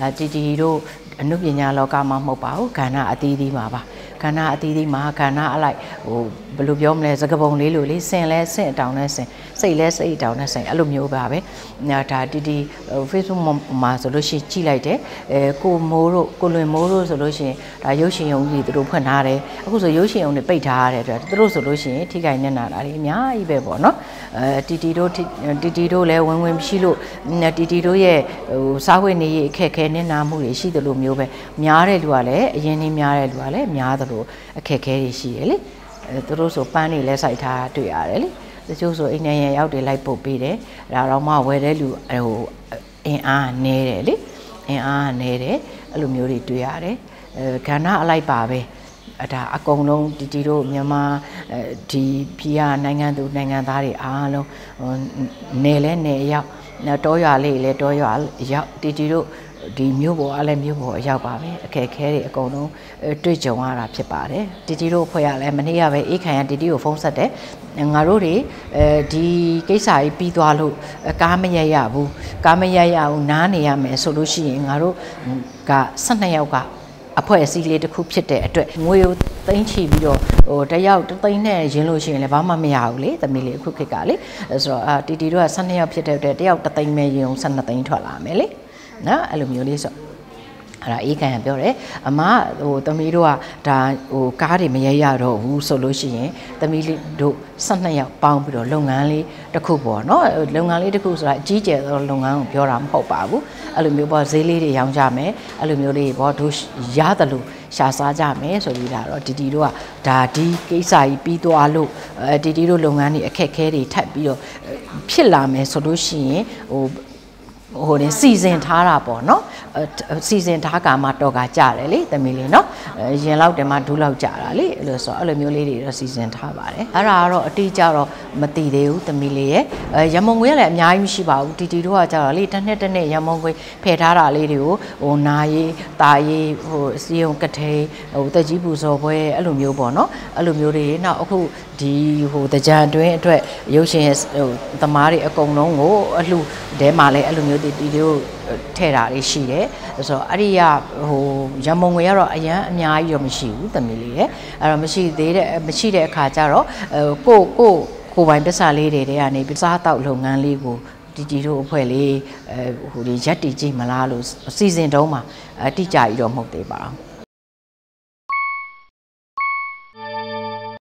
အဲတီတီတို့အနုပညာလောကမှာမဟုတ်ပါဘူးကဏ္ဍအသီးသီးမှာပါကဏ္ဍအသီးသီးမှာကဏ္ဍအလိုက်ဟိုဘယ်လိုပြောမလဲစကပုံလေးလိုလေးစင်လဲစင်အတောင်နဲ့စင်စိတ်လဲစိတ်အတောင်နဲ့စင်အဲ့လိုမျိုးပါပဲဒါတီတီ Facebook မှာဆိုလို့ရှိရင်ကြည့်လိုက်တယ်အဲကိုမိုးတို့ကိုလွင်မိုးတို့ဆိုလို့ရှိရင်ဒါရုပ်ရှင်ရုံကြီးသူတို့ဖွင့်ထားတယ်အခုဆိုရုပ်ရှင်ရုံတွေပိတ်ထားရတဲ့အတွက်သူတို့ဆိုလို့ရှိရင်ထိခိုက်နေတာတွေအများကြီးပဲပေါ့နော်အဲ တီတီတို့တီတီတို့လည်းဝင်ဝင်မရှိလို့တီတီတို့ရဲ့ဟိုစားဝတ်နေရေးအခက်ခဲနစ်နာမှုတွေရှိတယ်လို့မျိုးပဲများတဲ့လူကလည်းအရင်နေ့များတဲ့လူကလည်းများသလိုအခက်ခဲတွေရှိတယ်လေအဲသူတို့ဆိုပန်းတွေလည်းစိုက်ထားတွေ့ရတယ်လေတချို့ဆိုအိမ်နေရရောက်တွေလိုက်ပုတ်ပေးတယ်ဒါတော့မှဝယ်တဲ့လူဟိုအင်အားနေတယ်လေအင်အားနေတယ်အဲ့လိုမျိုးတွေတွေ့ရတယ်အဲကဏ္ဍအလိုက်ပါပဲ အဒါအကုန်လုံးဒီဒီတို့မြန်မာဒီပြည်ကနိုင်ငံသူနိုင်ငံသားတွေအားလုံးနေလဲနေရောက်တောရွာလေးလဲတောရွာရောက်တီတီတို့ဒီမြို့ပေါ်အလည်းမြို့ပေါ်အရောက်ပါပဲအခက်ခဲတွေအကုန်လုံးတွေ့ကြုံရတာဖြစ်ပါတယ်တီတီတို့ဖွဲ့ရလဲမနေ့ကပဲအေးခံရတီတီကိုဖုန်းဆက်တယ်ငါတို့တွေအဲဒီကိစ္စကြီးပြီးသွားလို့ကားမရရဘူးကားမရရဘူးနားနေရမယ်ဆိုလို့ရှိရင်ငါတို့က12ယောက်က အဖွဲ့အစည်းလေးတစ်ခုဖြစ်တဲ့အတွက်ငွေကိုသိမ်းချပြီးတော့ဟိုတယောက်သိန်းနဲ့ရင်းလို့ရှိရင်လည်းဘာမှမရဘူးလေသမီးလေးအခုခေတ်ကလေဆိုတော့အာတီတီတို့က12ယောက်ဖြစ်တဲ့အတွက်တယောက်3သိန်းပဲရင်းအောင်12သိန်းထွက်လာမယ်လေနော်အဲ့လိုမျိုးလေးဆို အဲ့ဒါအေးခံရပြောတယ်အမဟိုသမီးတို့ကဒါဟိုကားတွေမရရတော့ဘူးဆိုလို့ရှိရင်သမီးလေးတို့12ယောက်ပေါင်းပြီးတော့လုပ်ငန်းလေးတစ်ခုပေါ့နော်လုပ်ငန်းလေးတစ်ခုဆိုတာအကြီးကျယ်သောလုပ်ငန်းကိုပြောတာမဟုတ်ပါဘူးအဲ့လိုမျိုးပေါ့ဈေးလေးတွေရောင်းကြမယ်အဲ့လိုမျိုးလေးပေါ့တို့ရတယ်လို့ရှာစားကြမယ်ဆိုပြီးလာတော့တီတီတို့ကဒါဒီကိစ္စကြီးပြီးသွားလို့အဲတီတီတို့လုပ်ငန်းတွေအခက်ခဲတွေထပ်ပြီးတော့ဖြစ်လာမယ်ဆိုလို့ရှိရင်ဟို ဟိုနေစီစဉ်ထားတာပေါ့နော်စီစဉ်ထားကမှတော့ကကြတယ်လေသမီးလေးနော်ရင်လောက်တယ်မှဒူးလောက်ကြတာလေအဲ့လိုဆိုအဲ့လိုမျိုးလေးတွေတော့စီစဉ်ထားပါတယ်အဲ့ဒါကတော့အတိအကျတော့မသိသေးဘူးသမီးလေးရဲ့ရမုံငွေလည်းအများကြီးမရှိပါဘူးတီတီတို့ကကြတော့လေတစ်နှစ်တစ်နှစ်ရမုံငွေဖယ်ထားတာလေးတွေကိုဟိုနာရေးတာရေးဟိုစီယုံကထိန်ဟိုတက်ကြီးပူဇော်ပွဲအဲ့လိုမျိုးပေါ့နော်အဲ့လိုမျိုးတွေနောက်အခုဒီဟိုတကြံအတွင်းအတွက်ရုပ်ရှင်ဟိုသမားတွေအကုန်လုံးကိုအလှတဲမှာလည်းအဲ့လိုမျိုးတီတီတို့ထည့်တာလေးရှိတယ်ဆိုတော့အဲ့ဒီကဟိုရမုံငွေကတော့အရန်အများကြီးတော့မရှိဘူးသမီးလေးရဲ့အဲ့တော့မရှိသေးတဲ့မရှိတဲ့အခါကျတော့ကိုကိုကိုပိုင်ပစ္စလေးတွေတဲ့ကနေပစားတောက်လုပ်ငန်းလေးကိုတီတီတို့အဖွဲ့လေးအဲဟိုဒီရက်တီကြည့်မလားလို့စီစဉ်တုံးမှာအတိကြကြီးတော့မဟုတ်သေးပါဘူး